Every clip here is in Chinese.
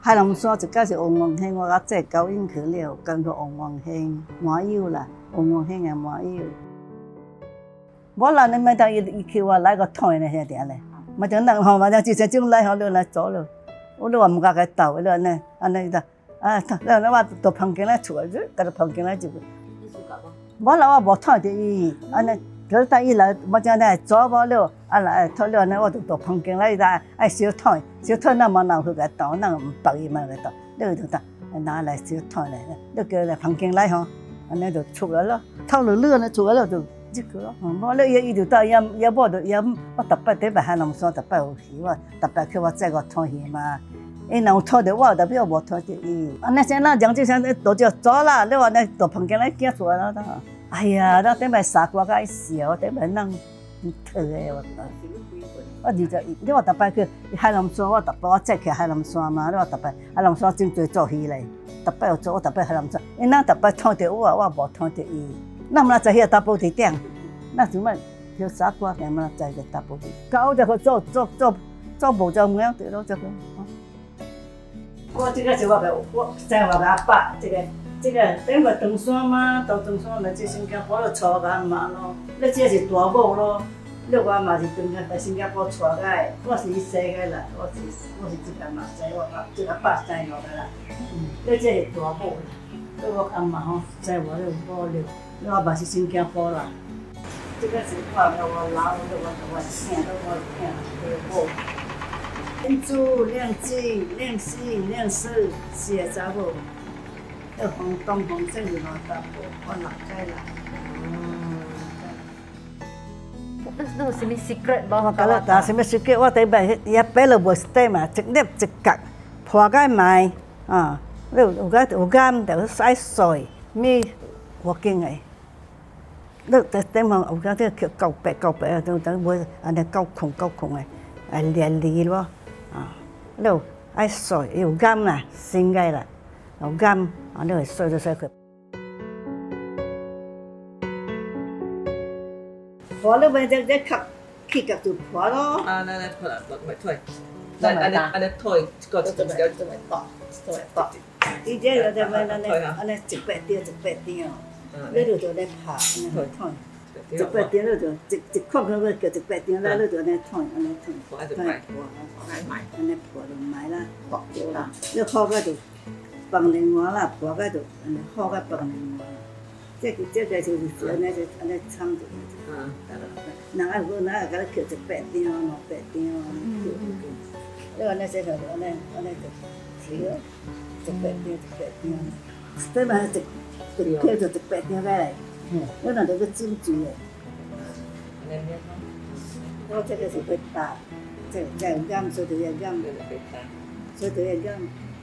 海南山一个是旺旺兴，我甲这高音去了，跟个旺旺兴满有啦，旺旺兴也满有。我老你咪等伊伊叫我来个台呢，晓得咧？咪等人吼，咪等直接就来吼，你来做了。我你话唔甲佢斗，你安尼安尼就啊？你你话到旁边来厝，就甲到旁边来就。我老我无台的伊，安尼。佢等伊来，我讲咧走无了，啊来拖了呢，我就到旁边来啦，爱小台，小台那么难去个倒，那唔白伊嘛个倒，你就得拿来小台来，你叫来旁边来吼，安尼就出来咯，透了热呢，出来了就这个咯，我咧伊伊就到也也无就也我特别特别海南山特别有戏，我特别去我这个拖鞋嘛，伊若有拖着我，特别无拖着伊，啊那先那杨志祥都就走啦，你话呢到旁边来见出来了呾。哎呀，那顶摆傻瓜个笑，顶摆人特诶我。我二十，你话特别去海南山，我特别我再去海南山嘛，你话特别海南山真多做戏嘞，特别有做，我特别海南山，因那特别看到我，我无看到伊。那么在遐大埔地顶，那怎么叫傻瓜？干嘛在个大埔地？搞这个做做做做无做么样对咯？这个。我这个是我个，我在我个阿爸这个。这个等个登山嘛，到登山来这新加坡了，带俺嘛咯。你这是大某咯，你我嘛是登个来新加坡带个，我是伊生个啦，我是我是这个嘛生我爸，这个爸生我个啦。嗯，你这是大某，你我阿妈吼生我了五了，你我嘛是新加坡啦。这个是我我老的我我听都我听大某。练珠、练金、练心、练事，写查某。要放东放西就拿大布，我拿开啦。那那个什么 secret 无？我讲了，但什么 secret？我顶摆也摆了无 stay 嘛，一粒一角破开卖啊！你有有个有间 nó găm nó nở sơ sơ sơ khởi phó lúc bây giờ để khắc khi gặp tụi phó đó à này này phó là mày thôi này anh anh anh thôi có tụi mày tụi mày tọt tụi mày tọt đi chơi là tụi mày là này anh này chụp bẹt tiêu chụp bẹt tiêu lấy được tụi đây phá thôi thôi จะเปิดเตียงแล้วจะจะจะครอบครัวเกิดจะเปิดเตียงแล้วแล้วจะในถอนอันนี้ถอนถอนผัวอันนี้ผัวลงไม้ละปอกเดียวละแล้วพ่อก็จะ 放另外啦，破个就安尼好个放另外。这个这个就是安尼就安尼掺着。嗯。人爱好，人爱甲你扣一百张、两百张，扣扣扣。你安尼说就安尼安尼就是咯，一百张一百张。这嘛一一扣就一百张来。嗯。你若着个珍珠诶。我这个是会打，这这样所以就要这样，所以就要这样。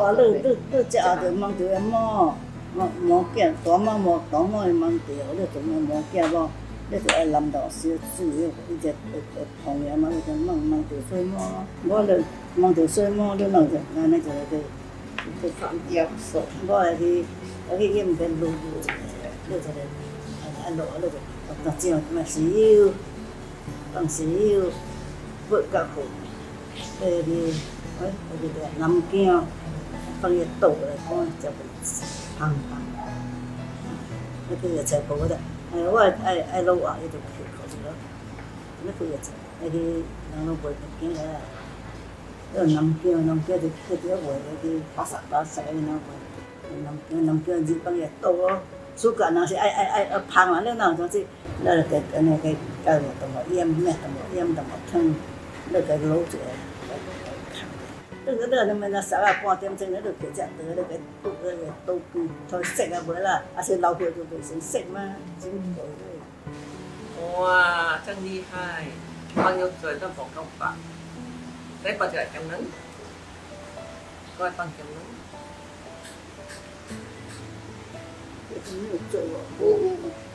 咯，你你你只后头忙着个毛，毛毛镜，大毛毛大毛会忙着，你做毛毛镜无？你就爱淋到小水，伊只会会碰呀嘛，你就忙忙着水毛咯。我就忙着水毛，你弄着安尼就来去去放掉手。我来去来去用边撸撸，撸出来，啊撸啊撸着，啊只嘛豉油，放豉油，不较好，来去哎，来去个南京。 có nghĩa tổ là con cho mình hằng hằng nó cứ giờ chạy bộ đó ai ôi ai ai lâu ở được kiểu khổ rồi nó cứ giờ chạy ai đi nó nó buổi cái kia là rồi năm kia năm kia thì cái thứ buổi cái đi bắt sạc đó sạc cái năm buổi năm kia năm kia gì có nghĩa tổ suốt cả nó sẽ ai ai ai phang lắm nào nó sẽ là cái cái này cái cái tổng hợp yếm này tổng hợp yếm tổng hợp thân là cái lỗ chuyện đừng có tưởng là mình là sẽ là bỏ tiền trên nó được cái chặt tới được cái tụi người tụ cứ thôi sạch là bữa là à xin lau kiểu tụi mình sạch mà. Chứ không Wow, chân đi hai. Bao nhiêu người trong phòng công bạn đấy bao giờ trong nắng. Coi bằng trong nắng. Hãy subscribe cho kênh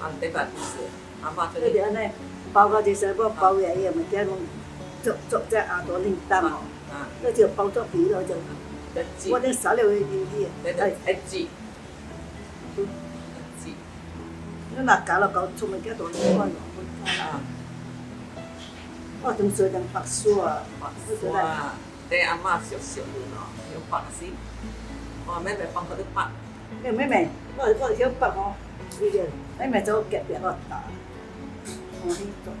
啊，对吧？就是阿妈这里那就安尼包到这些，我包下伊个物件拢做做只阿多零蛋哦，啊，那就包作皮了就。得挤，我那烧了会进去，得哎，得挤，挤，你若搞了搞出物件多零块咯，啊，我仲做阵白酥啊，白我觉得哇，对阿妈小小的咯，有白 我我晓白哦，伊个妹妹做夹别我打，我去做。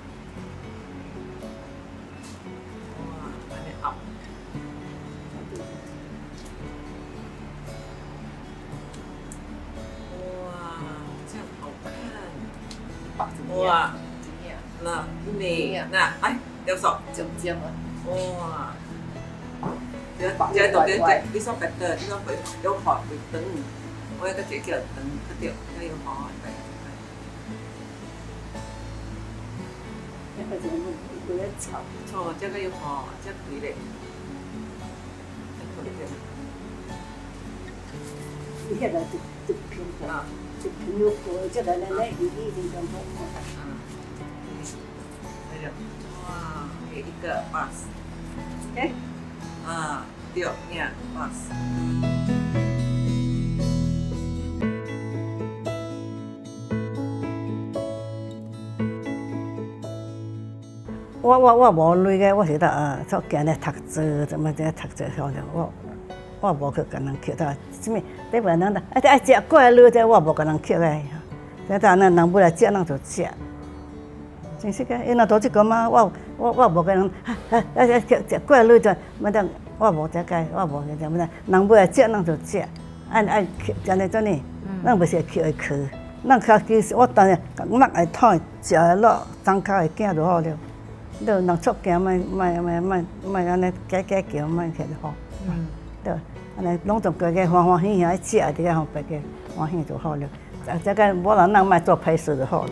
哇，看，白怎么样？哇，怎么样？那你那哎，右手。酱酱啊，哇！即即係到底即呢首白的，呢首佢有學會等，我有个姐叫等，佢掉，佢要學係那个就不要炒，錯，即係要學，即係佢哋，佢哋你迄个就就平的，啊就平有过，这个呢呢伊已经讲好。啊，係啦，哇，係一個 bus，誒，啊，對，呀，bus。我我我无累嘅，我是得啊，做今日读书，怎麼在讀書好了，我我无去跟人抾到，什么？你不人的，哎愛食過來累者，我无跟人抾嘅，這當然人不來食，人就食。真是嘅，伊若多一個嘛，我我我无跟人，啊啊啊食食過來累者，乜得我無這個，我無這個，乜得人不來食，人就食，按按抾，真係真係，咱不是抾會去，咱較其实我当然目會痛，食會落，張口會驚就好了。你人出行，莫莫莫莫莫安尼假假叫，莫起就好。嗯，对，安尼拢总家家欢欢喜喜爱食，伫个互别个欢喜就好了。啊，这个无人人莫做歹事就好了。